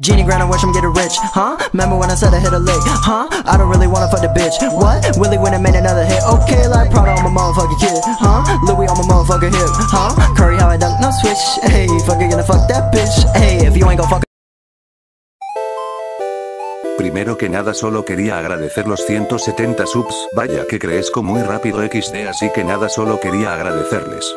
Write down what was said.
Genie grind, I wish I'm getting rich, huh? Remember when I said I hit a lick, huh? I don't really wanna fuck the bitch, what? Willie went and made another hit, okay, like Prada on my motherfucking kid, huh? Louis on my motherfucking hip, huh? Curry how I dunk, no switch, hey, fuck you gonna fuck that bitch, hey, if you ain't gonna fuck Primero que nada solo quería agradecer los 170 subs, vaya que crezco muy rápido XD así que nada solo quería agradecerles.